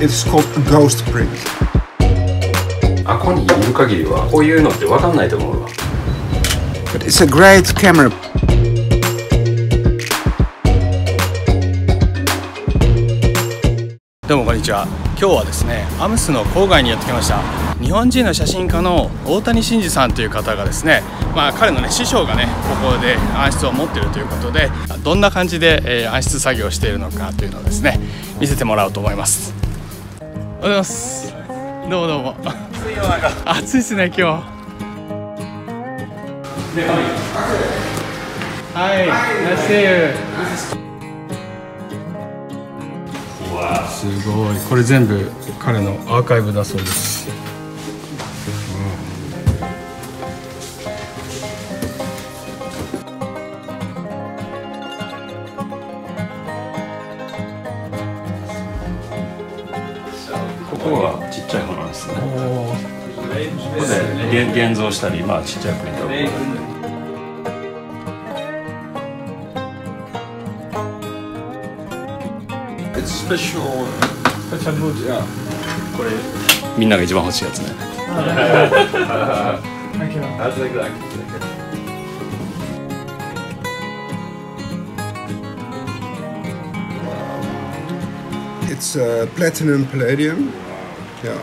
it's called a ghost print. あこにいる限りはこういうのって分かんないと思うわ But it's a great camera. どうもこんにちは今日はですねアムスの郊外にやってきました日本人の写真家の大谷真嗣さんという方がですねまあ彼のね師匠がねここで暗室を持っているということでどんな感じで、えー暗室作業をしているのかというのをですね見せてもらおうと思いますおはようございます。どうもどうも。暑いですね今日。はい、Nice to see you すごい。これ全部彼のアーカイブだそうです、ここはちっちゃいものですね。ここで現現像したりまあちっちゃいプリント。を It's special. これみんなが一番欲しいやつね。It's uh, platinum palladium. Yeah.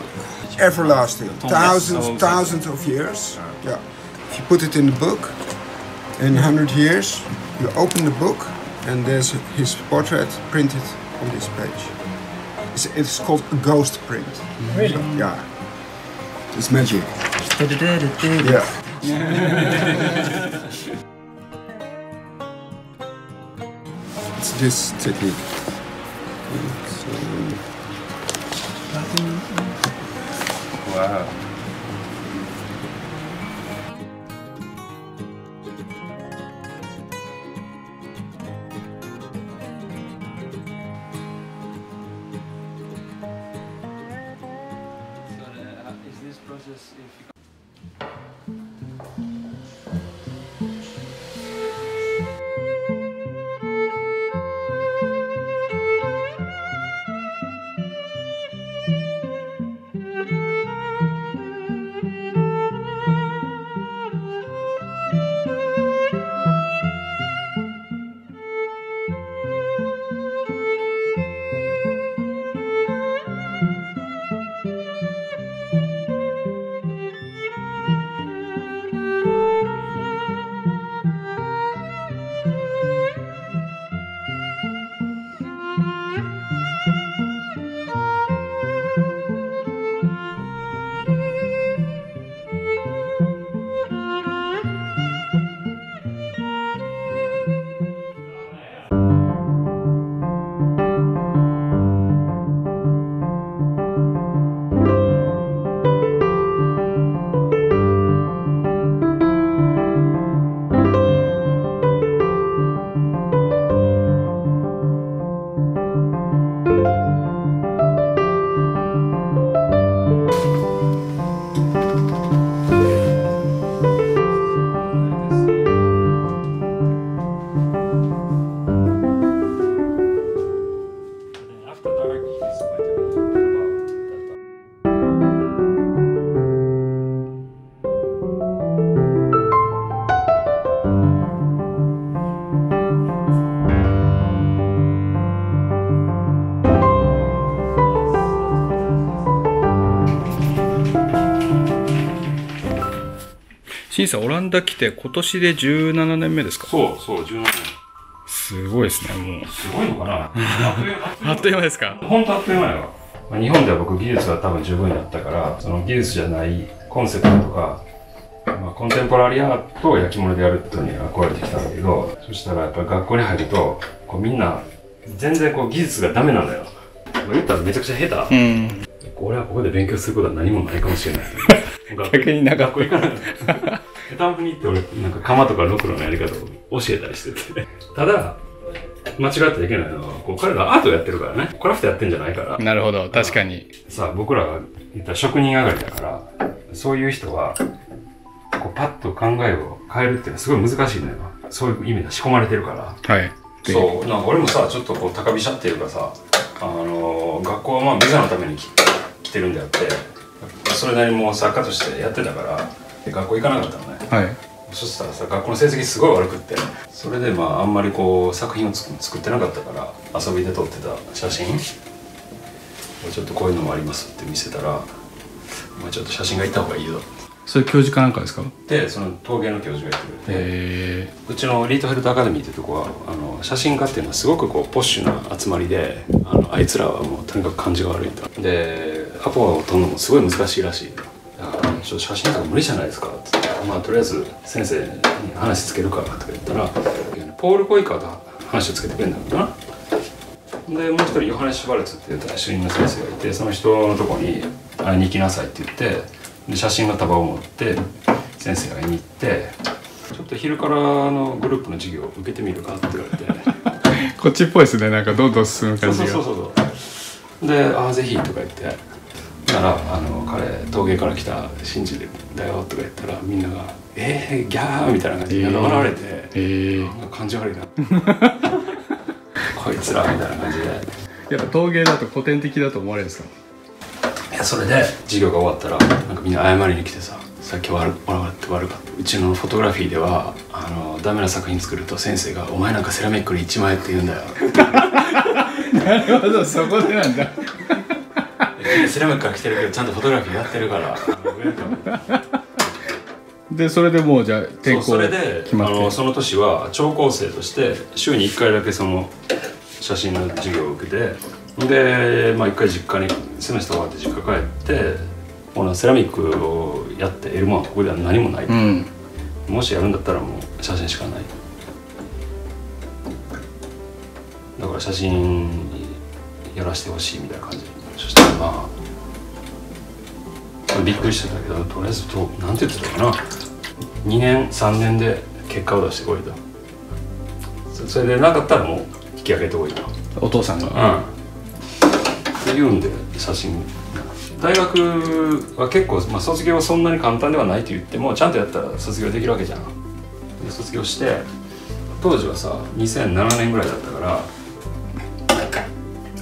Everlasting. Thousands, thousands of years. Yeah. If you put it in the book, in 100 years, you open the book and there's his portrait printed on this page. It's, it's called a ghost print. Really? yeah. It's magic. Yeah. it's this technique. So, わ After シンさんオランダ来て今年で17年目ですか？そうそう17年。すごいですねもう。すごいのかな？あっという間ですか？本当あっという間よ、まあ、日本では僕技術が多分十分だったからその技術じゃないコンセプトとか、まあ、コンテンポラリーアートを焼き物でやることに憧れてきたんだけどそしたらやっぱり学校に入るとこうみんな全然こう技術がダメなのよ、まあ、言ったらめちゃくちゃ下手、うん。俺はここで勉強することは何もないかもしれない。逆になんか学校行かない下手に行って俺なんか釜とかろくろのやり方を教えたりしてて。ただ間違ってはいけないのはこう彼らアートやってるからね。クラフトやってんじゃないからなるほど。確かに。さあ僕らが言ったら職人上がりだからそういう人はこうパッと考えを変えるっていうのはすごい難しいのよ。そういう意味で仕込まれてるから。はい。そう。なんか俺もさちょっとこう高飛車っていうかさあの学校はまあビザのために来来てるんであってそれなりにもう作家としてやってたからで学校行かなかったのねはい。そしたらさ学校の成績すごい悪くって。それでまああんまりこう作品をつ作ってなかったから遊びで撮ってた写真。をちょっとこういうのもありますって見せたら、まあ、ちょっと写真がいった方がいいよ。それ教授かなんかですか？でその陶芸の教授が言ってくれて。へうちのリートフェルトアカデミーっていうとこはあの写真家っていうのはすごくこうポッシュな集まりであのあいつらはもうとにかく感じが悪いと。でアポを取るのもすごい難しいらしい。だからちょっと写真とか無理じゃないですかってまあとりあえず先生に話つけるからとか言ったらポール・コイカーと話をつけてくれんだろうな。でもう一人ヨハネ・シュバルツっていう主任の先生がいてその人のとこに会いに行きなさいって言ってで写真の束を持って先生が会いに行ってちょっと昼からのグループの授業を受けてみるかって言われて。え こっちっぽいですね。なんかどんどん進むそう感じが。そうそうそうで「ああぜひ」とか言ってならあの彼陶芸から来た真珠だよとか言ったらみんなが「えー、ギャー」みたいな感じで笑われて、へえなんか感じ悪いな。こいつらみたいな感じで。やっぱ陶芸だと古典的だと思われるんですか？いやそれで授業が終わったらなんかみんな謝りに来てさ「さっき悪笑って悪かった」うちのフォトグラフィーではあのダメな作品作ると先生が「お前なんかセラミックに1枚って言うんだよ」なるほどそこでなんだ君セラミックから来てるけどちゃんとフォトグラフィーやってるから。でそれでもうじゃあ転校それであのその年は聴講生として週に1回だけその写真の授業を受けてで、まあ、1回実家にセメスター終わって実家帰ってほらセラミックをやって得るものはここでは何もない、うん。もしやるんだったらもう写真しかない。だから写真やらせてほしいみたいな感じそしたらまあびっくりしてたけどとりあえずとなんて言ってたかな。2年3年で結果を出してこいと。そそれでなかったらもう引き上げてこいと。お父さんがうん。っていうんで写真。大学は結構、まあ、卒業はそんなに簡単ではないと言ってもちゃんとやったら卒業できるわけじゃん。で卒業して当時はさ2007年ぐらいだったから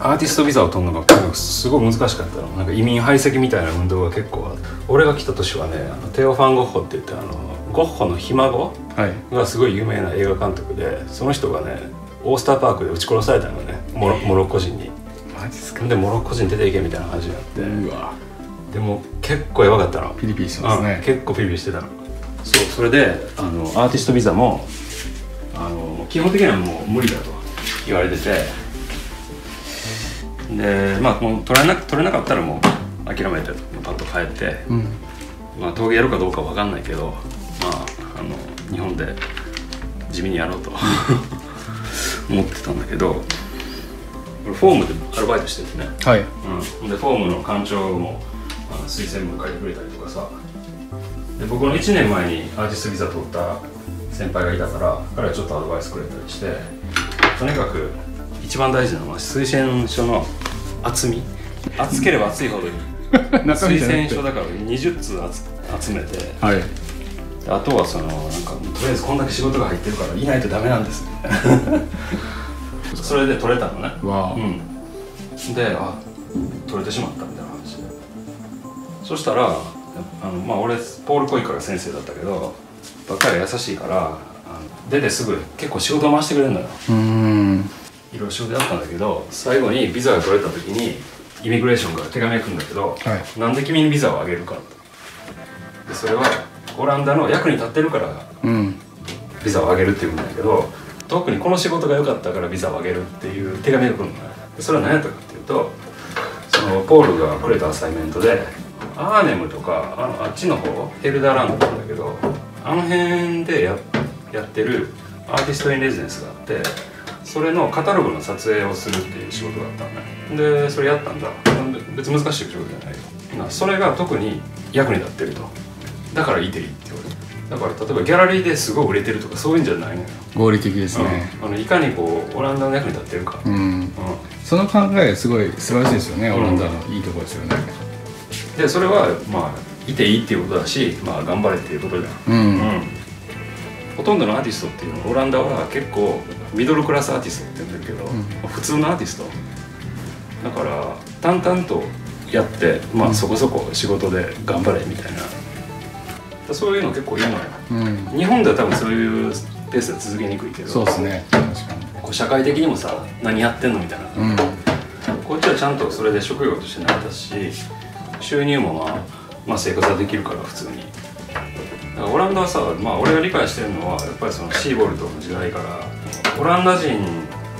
アーティストビザを取るのがすごい難しかったの。なんか移民排斥みたいな運動が結構あって。俺が来た年はねあのテオ・ファン・ゴッホって言ってあのゴッホのひ孫はい。がすごい有名な映画監督でその人がねオースターパークで撃ち殺されたのね。モロモロッコ人に。マジっすか？でモロッコ人出ていけみたいな感じになって。うわ。でも結構やばかったの。ピリピリしてますうん。ね結構ピリピリしてたの。そうそれであのアーティストビザもあの基本的にはもう無理だと言われててでまあもう取れな取れなかったらもう諦めてパッと帰って、うん。まあ陶芸やるかどうかわかんないけどまああの日本で地味にやろうと 思ってたんだけど俺フォームでアルバイトしててね。はい。うん、でフォームの館長もあの推薦文書いてくれたりとかさ。で僕の1年前にアーティストビザ取った先輩がいたから彼はちょっとアドバイスくれたりしてとにかく一番大事なのは推薦書の厚み。厚ければ厚いほどいい。推薦書だから20通集集めて。はい。であとはそのなんかとりあえずこんだけ仕事が入ってるからいないとダメなんです それで取れたのね。うん、であ取れてしまったみたいな話。でそしたらあの、まあ、俺ポール・コイカが先生だったけど彼は優しいから出てすぐ結構仕事を回してくれるのよ。うーんいろいろ仕事やったんだけど最後にビザが取れた時にイミグレーションから手紙が来るんだけど、はい。なんで君にビザをあげるかとでそれはオランダの役に立ってるからうん。ビザをあげるっていうんだけど特にこの仕事が良かったからビザをあげるっていう手紙が来るのねでそれは何やったかっていうとそのポールがくれたアサイメントでアーネムとかあのあっちの方ヘルダーランドなんだけどあの辺でややってるアーティスト・イン・レジデンスがあってそれのカタログの撮影をするっていう仕事があったのねでそれやったんだ。別に難しい仕事じゃないよ。なそれが特に役に立ってると。だからいていいって言われる。だから例えばギャラリーですごい売れてるとかそういうんじゃないのよ、合理的ですね。うん。あのいかにこうオランダの役に立ってるか、うん。うん。その考えすごい素晴らしいですよね。オランダのいいところですよね。でそれはまあいていいっていうことだし、まあ、頑張れっていうことじゃん。うんほとんどのアーティストっていうのはオランダは結構ミドルクラスアーティストって言うんだけど、ん。普通のアーティスト。だから淡々とやってまあそこそこ仕事で頑張れみたいな。そういうの結構いいのよ。うん。日本では多分そういうペースで続けにくいけどそうですね。確かに。こう社会的にもさ何やってんのみたいな。うん。こっちはちゃんとそれで職業として成り立つし収入もまあ、まあ、生活はできるから普通に。だからオランダはさ、まあ、俺が理解してるのはやっぱりそのシーボルトの時代からオランダ人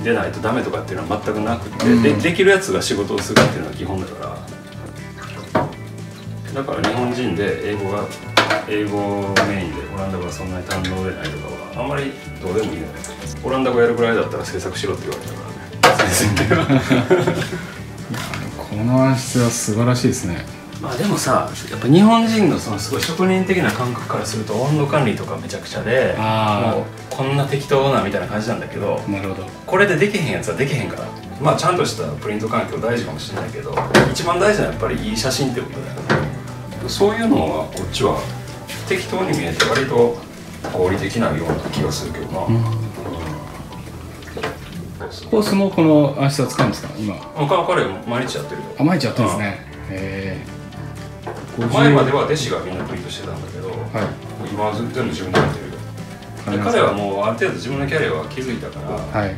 でないとダメとかっていうのは全くなくて、うん。でできるやつが仕事をするっていうのが基本だから。だから日本人で英語が英語メインでオランダ語がそんなに堪能でないとかはあんまりどうでもいいよね。オランダ語やるぐらいだったら制作しろって言われたからね。この暗室は素晴らしいですねまあでもさやっぱ日本人のそのすごい職人的な感覚からすると温度管理とかめちゃくちゃでもうこんな適当なみたいな感じなんだけどなるほど。これでできへんやつはできへんから。まあちゃんとしたプリント環境大事かもしれないけど一番大事なのはやっぱりいい写真ってことだよね。そういうのはこっちは適当に見えて割と合理的なような気がするけどな、うん。コースもこの暗室は使うんですか今？そうか彼毎日やってるよ。あ毎日やってるんですね。へえ前までは弟子がみんなプリントしてたんだけど、はい。今は全部自分でやってるよ。で彼はもうある程度自分のキャリアは気づいたから、はい。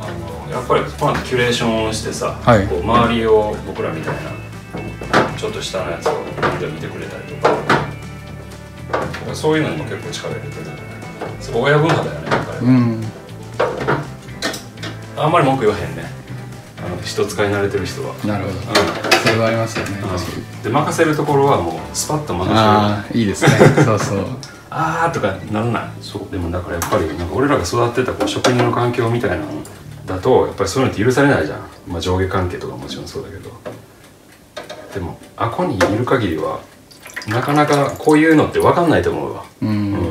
あのやっぱりこの後キュレーションをしてさ、はい。こう周りを僕らみたいなちょっと下のやつを見てくれたりとか。そういうのにも結構力入れてるすごい親分派だよね彼は。うん。あんまり文句言わへんねあの人使い慣れてる人は、なるほど。うそれはありますよね。で任せるところはもうスパッと任せる。ああいいですね。そうそう。あーとかならない。そう。でもだからやっぱりなんか俺らが育ってたこう職人の環境みたいなのだとやっぱりそういうのって許されないじゃん、まあ、上下関係とかもちろんそうだけど。でもあこにいる限りはなかなかこういうのって分かんないと思うわ。うん、うん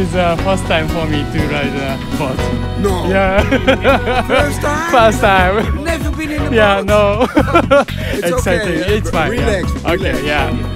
is the first time for me to ride a boat. No. Yeah, First time? first time. Never been in a Yeah, boat. no. It's Exciting. okay. It's fine. yeah. Relax, Okay, relax. yeah. Yeah.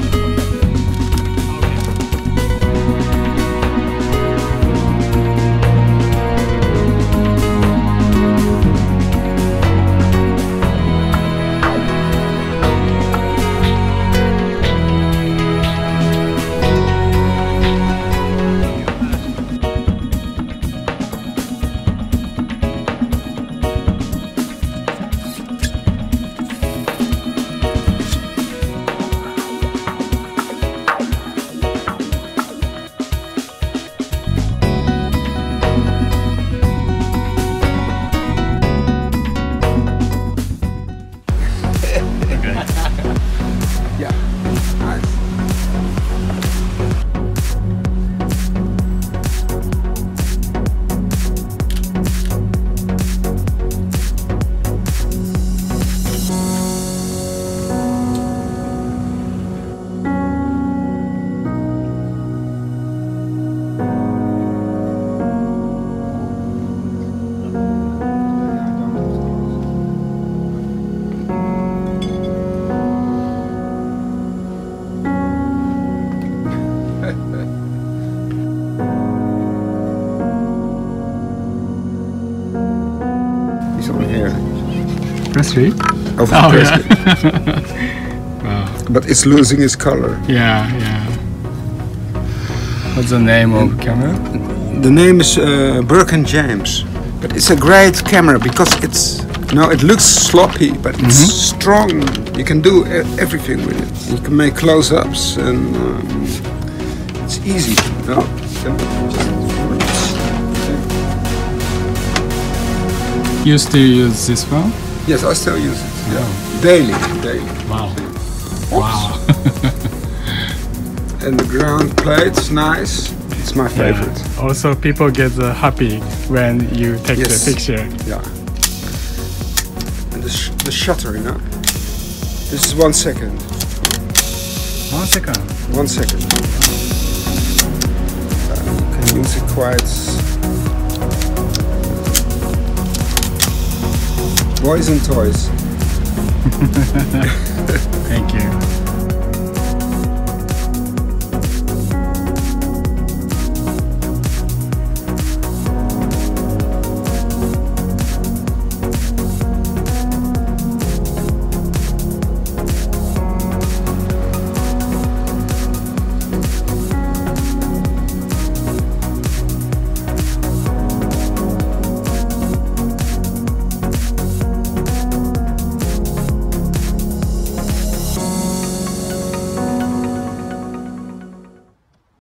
Press read? Over Oh, the yeah. wow. But it's losing its color. Yeah, yeah. What's the name of the camera? The name is uh, Birkin James. But it's a great camera because it's no, it looks sloppy, but it's strong. You can do e- everything with it. You can make close-ups, and um, it's easy. No, You still use this one? Yes, I still use it. Yeah, daily, daily. Wow. Wow. And the ground plate's nice. It's my favorite. Also, people get uh, happy when you take Yes. the picture. Yeah. And the, sh- the shutter, you know. This is one second. One second. One second. Uh, you can use it quite. Boys and toys. Thank you.